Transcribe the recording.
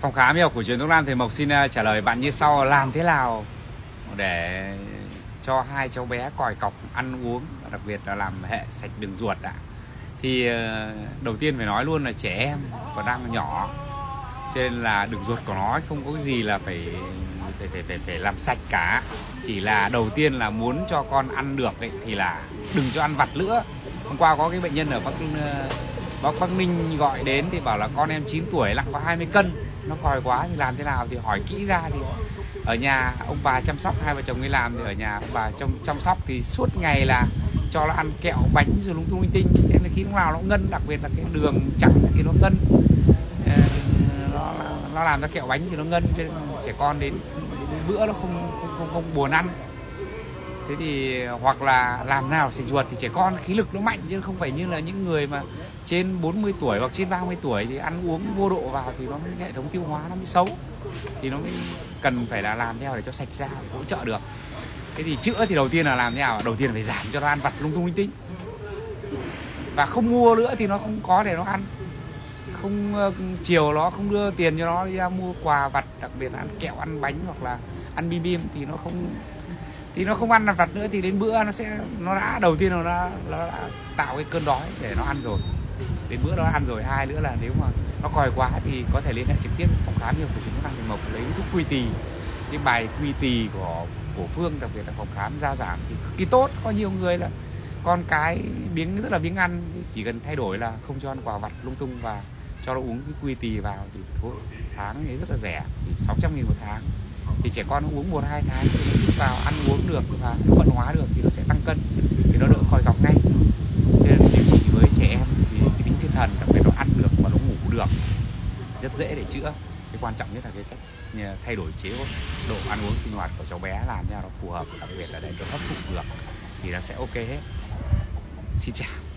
Phòng khám y học của truyền thuốc Nam Thầy Mộc xin ờ, trả lời bạn như sau. Làm thế nào để cho hai cháu bé còi cọc ăn uống và đặc biệt là làm hệ sạch đường ruột ạ? Thì ờ, đầu tiên phải nói luôn là trẻ em còn đang nhỏ Cho nên là đường ruột của nó không có gì là phải phải, phải, phải, phải làm sạch cả. Chỉ là đầu tiên là muốn cho con ăn được ấy, thì là đừng cho ăn vặt nữa. Hôm qua có cái bệnh nhân ở Bắc ờ, Bác Bắc Ninh gọi đến thì bảo là con em 9 tuổi nặng có 20 cân. Nó còi quá thì làm thế nào thì hỏi kỹ ra thì ở nhà ông bà chăm sóc hai vợ chồng đi làm thì ở nhà ông bà chăm chăm sóc thì suốt ngày là cho nó ăn kẹo bánh rồi lung tung linh tinh. Thế nên khi lúc nào nó ngân đặc biệt là cái đường trắng thì nó ngân. Ờ, nó, nó làm ra kẹo bánh thì nó ngân. Cho nên trẻ con đến, đến bữa nó không không, không không buồn ăn thế thì, hoặc là làm nào sạch ruột thì trẻ con, khí lực nó mạnh chứ không phải như là những người mà trên 40 tuổi hoặc trên 30 tuổi thì ăn uống vô độ vào thì nó mới, hệ thống tiêu hóa nó mới xấu. Thì nó mới cần phải là làm theo để cho sạch ra, hỗ trợ được. Thế thì chữa thì đầu tiên là làm thế nào đầu tiên là phải giảm cho nó ăn vặt lung tung linh tinh. Và không mua nữa thì nó không có để nó ăn không ờ, chiều nó không đưa tiền cho nó đi ra mua quà vặt đặc biệt là ăn kẹo ăn bánh hoặc là ăn bim bim thì nó không thì nó không ăn là vặt nữa thì đến bữa nó sẽ nó đã đầu tiên nó đã, nó đã tạo cái cơn đói để nó ăn rồi. Đến bữa nó ăn rồi hai nữa là nếu mà nó còi quá thì có thể liên hệ trực tiếp phòng khám nhiều của chúng ta Thành Mộc lấy thuốc quy tì cái bài quy tì của của Phương đặc biệt là phòng khám gia giảm thì cực kỳ tốt. Có nhiều người là con cái biếng rất là biếng ăn chỉ cần thay đổi là không cho ăn quà vặt lung tung và cho nó uống cái quy tì vào thì thuốc tháng ấy rất là rẻ, chỉ 600 nghìn một tháng. Thì trẻ con nó uống một, hai tháng thì vào ăn uống được và vận hóa được thì nó sẽ tăng cân, thì nó đỡ còi cọc ngay. Cho nên điều trị với trẻ em thì cái tính thiên thần, đặc biệt nó ăn được và nó ngủ được, rất dễ để chữa. Cái quan trọng nhất là cái cách thay đổi chế độ ăn uống sinh hoạt của cháu bé làm cho nó phù hợp, đặc biệt là để cho hấp thụ được, thì nó sẽ ok hết. Xin chào.